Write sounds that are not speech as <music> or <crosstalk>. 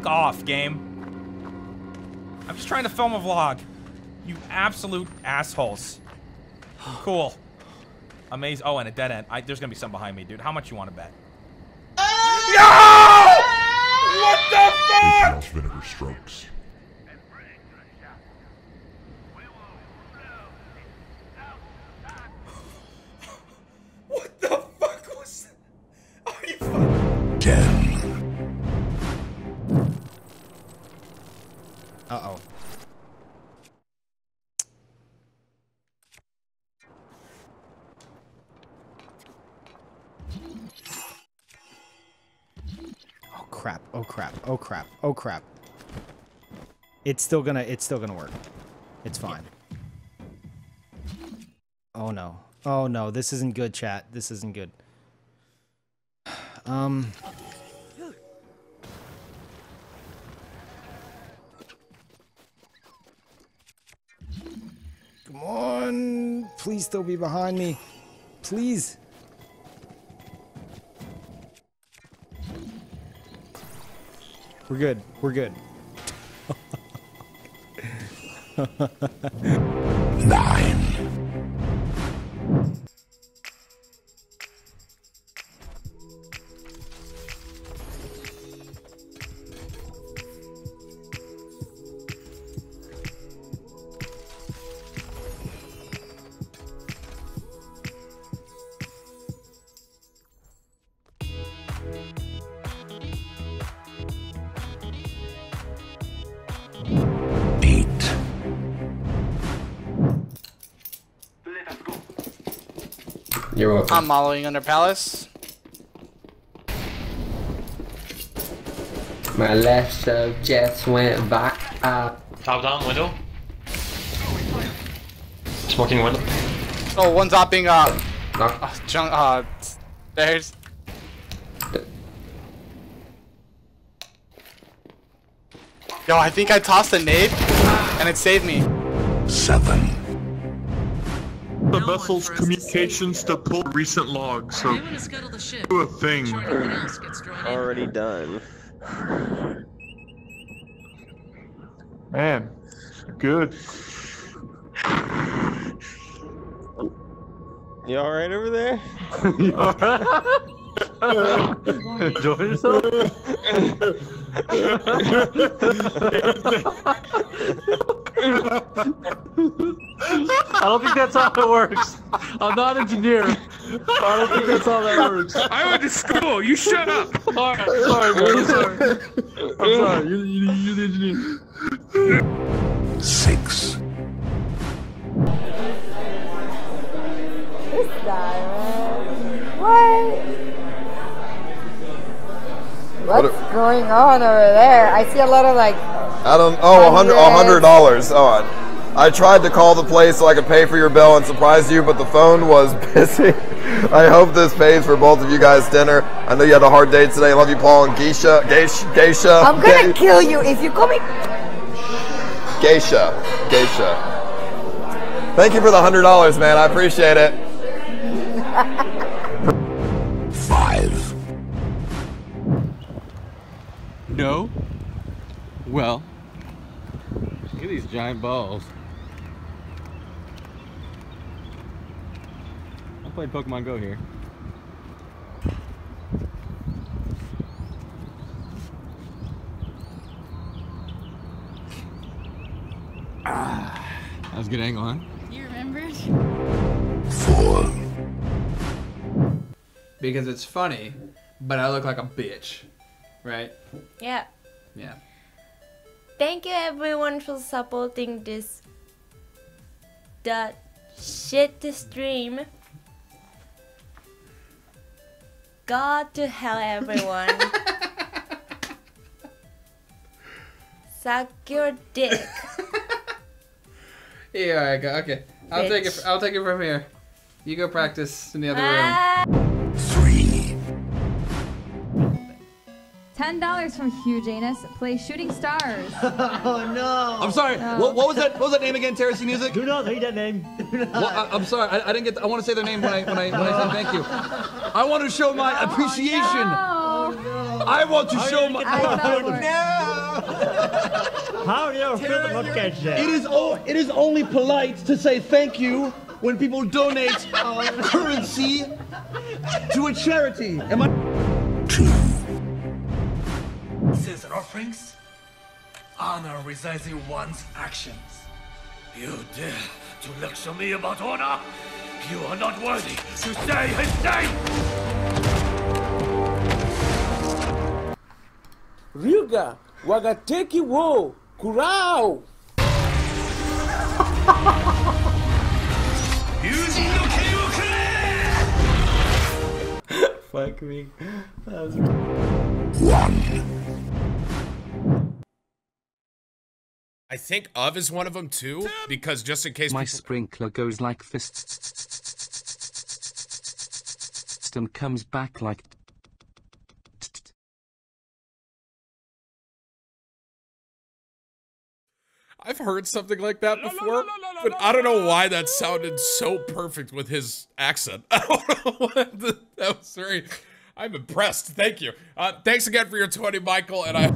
fuck off, game. I'm just trying to film a vlog. You absolute assholes. Cool. Amazing. Oh, and a dead end. I, there's gonna be some behind me, dude. How much you want to bet? Crap. Oh crap. Oh crap. Oh crap. It's still gonna it's still gonna work. It's fine. Oh no. Oh no, this isn't good, chat. This isn't good. <sighs> Um Come on. Please still be behind me. Please. We're good. We're good. Nine. You're welcome. I'm following under palace. My left sub just went back up. Top down, window. Smoking window. Oh, one's hopping uh, Knock. uh, junk, uh, stairs. Yo, I think I tossed a nade, and it saved me. Seven. The vessel's communications to pull recent logs, so I'm gonna scuttle the ship. do a thing. Before anyone else gets drawn in. Already done. Man, good. You alright over there? Enjoy yourself? <laughs> <laughs> I don't think that's how it works. I'm not an engineer. I don't think that's how that works. I went to school. You shut up. Alright, sorry, bro. I'm sorry. I'm sorry. You, you, you're the engineer. Six. This guy, man. What? What's going on over there? I see a lot of like. I don't. Oh, a hundred. A hundred dollars. Oh, I, I tried to call the place so I could pay for your bill and surprise you, but the phone was <laughs> busy. I hope this pays for both of you guys dinner. I know you had a hard day today. Love you, Paul and Geisha. Geisha. Geisha. I'm gonna Ge- kill you if you call me. Geisha. Geisha. Thank you for the hundred dollars, man. I appreciate it. Five. No? Well. Look at these giant balls. I played Pokemon Go here. Ah, that was a good angle, huh? You remember? Four. Because it's funny, but I look like a bitch. Right? Yeah. Yeah. Thank you everyone for supporting this. The shit stream. God to hell, everyone. <laughs> Suck your dick. <laughs> Yeah, alright, go. Okay. I'll take it. I'll take it from here. You go practice in the other Ah. room. $10 from Hugh Janus. Play Shooting Stars. <laughs> oh, no. I'm sorry. No. What, what, was that? What was that name again, Terracy Music? Do not hate that name. <laughs> Well, I, am sorry. I, I, didn't get. The, I want to say their name when I when I when I say thank you. I want to show my oh, appreciation. Oh, no. I want to How show my. No. <laughs> How do you feel about that? It is oh, it is only polite to say thank you when people donate oh, currency to a charity. Am I? Two since offerings, honor resides in one's actions. You dare to lecture me about honor? You are not worthy to say his name! Ryuga, Wagateki wo, Kurao! <laughs> Fuck me. That was I think of is one of them too, because just in case My sprinkler goes like this and comes back like I've heard something like that before, but <laughs> I don't know why that sounded so perfect with his accent. I don't know what the, that was very. I'm impressed. Thank you. Uh, thanks again for your 20, Michael, and I.